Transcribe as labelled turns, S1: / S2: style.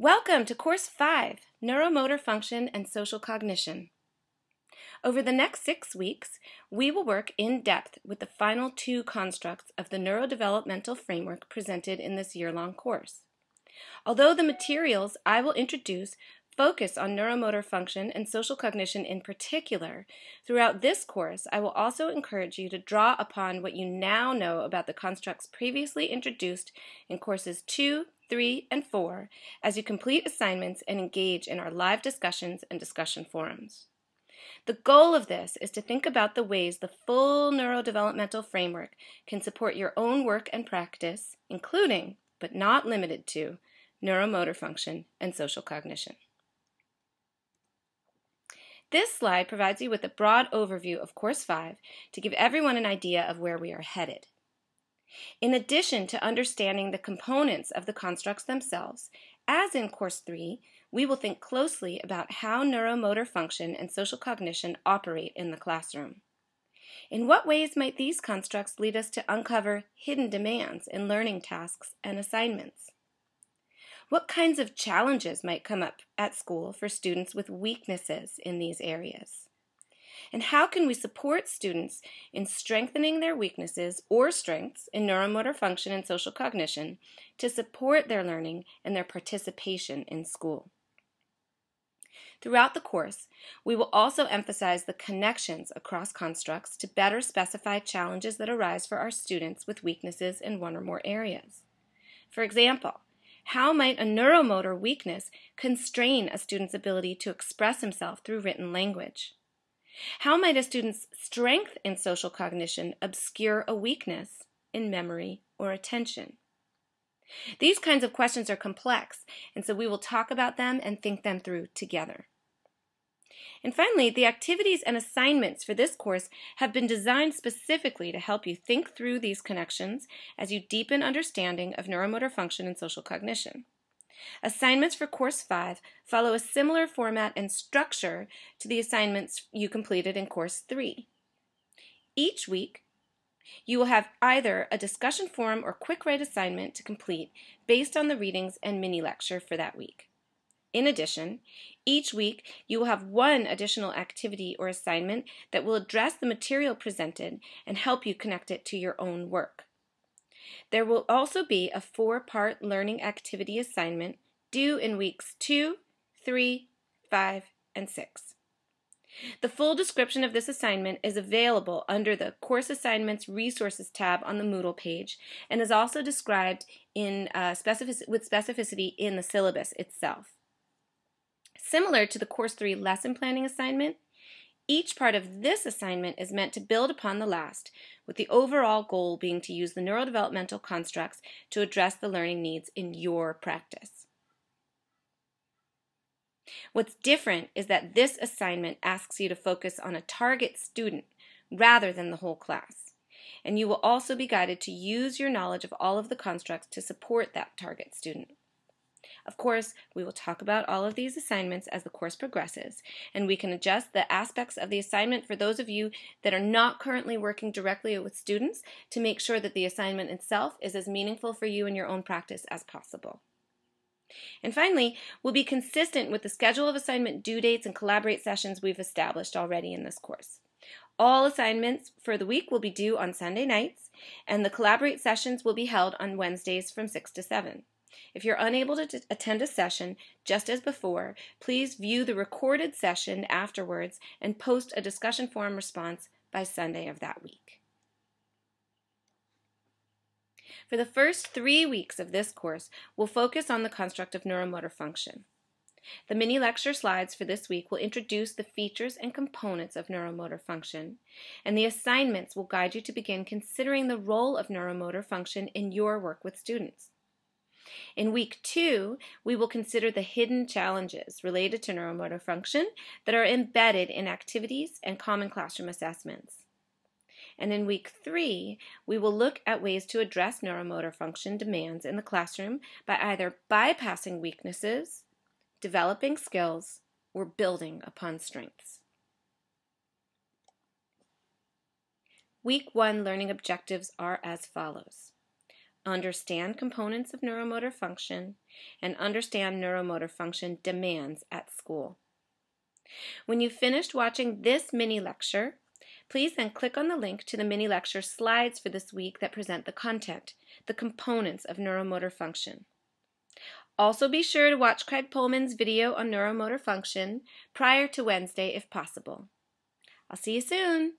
S1: Welcome to Course 5 Neuromotor Function and Social Cognition. Over the next six weeks, we will work in depth with the final two constructs of the neurodevelopmental framework presented in this year long course. Although the materials I will introduce focus on neuromotor function and social cognition in particular, throughout this course I will also encourage you to draw upon what you now know about the constructs previously introduced in courses 2, 3, and 4 as you complete assignments and engage in our live discussions and discussion forums. The goal of this is to think about the ways the full neurodevelopmental framework can support your own work and practice, including, but not limited to, neuromotor function and social cognition. This slide provides you with a broad overview of Course 5 to give everyone an idea of where we are headed. In addition to understanding the components of the constructs themselves, as in Course 3, we will think closely about how neuromotor function and social cognition operate in the classroom. In what ways might these constructs lead us to uncover hidden demands in learning tasks and assignments? What kinds of challenges might come up at school for students with weaknesses in these areas? And how can we support students in strengthening their weaknesses or strengths in neuromotor function and social cognition to support their learning and their participation in school? Throughout the course, we will also emphasize the connections across constructs to better specify challenges that arise for our students with weaknesses in one or more areas. For example, how might a neuromotor weakness constrain a student's ability to express himself through written language? How might a student's strength in social cognition obscure a weakness in memory or attention? These kinds of questions are complex, and so we will talk about them and think them through together. And finally, the activities and assignments for this course have been designed specifically to help you think through these connections as you deepen understanding of neuromotor function and social cognition. Assignments for Course 5 follow a similar format and structure to the assignments you completed in Course 3. Each week, you will have either a discussion forum or quick write assignment to complete based on the readings and mini lecture for that week. In addition, each week you will have one additional activity or assignment that will address the material presented and help you connect it to your own work. There will also be a four part learning activity assignment due in weeks 2, 3, 5, and 6. The full description of this assignment is available under the Course Assignments Resources tab on the Moodle page and is also described in, uh, specific- with specificity in the syllabus itself. Similar to the Course 3 lesson planning assignment, each part of this assignment is meant to build upon the last, with the overall goal being to use the neurodevelopmental constructs to address the learning needs in your practice. What's different is that this assignment asks you to focus on a target student rather than the whole class. And you will also be guided to use your knowledge of all of the constructs to support that target student. Of course, we will talk about all of these assignments as the course progresses, and we can adjust the aspects of the assignment for those of you that are not currently working directly with students to make sure that the assignment itself is as meaningful for you in your own practice as possible. And finally, we'll be consistent with the schedule of assignment due dates and collaborate sessions we've established already in this course. All assignments for the week will be due on Sunday nights, and the collaborate sessions will be held on Wednesdays from 6 to 7. If you're unable to attend a session, just as before, please view the recorded session afterwards and post a discussion forum response by Sunday of that week. For the first three weeks of this course, we'll focus on the construct of neuromotor function. The mini lecture slides for this week will introduce the features and components of neuromotor function, and the assignments will guide you to begin considering the role of neuromotor function in your work with students. In week two, we will consider the hidden challenges related to neuromotor function that are embedded in activities and common classroom assessments. And in week three, we will look at ways to address neuromotor function demands in the classroom by either bypassing weaknesses, developing skills, or building upon strengths. Week one learning objectives are as follows. Understand components of neuromotor function, and understand neuromotor function demands at school. When you've finished watching this mini lecture, please then click on the link to the mini lecture slides for this week that present the content, the components of neuromotor function. Also be sure to watch Craig Pohlman's video on neuromotor function prior to Wednesday if possible. I'll see you soon!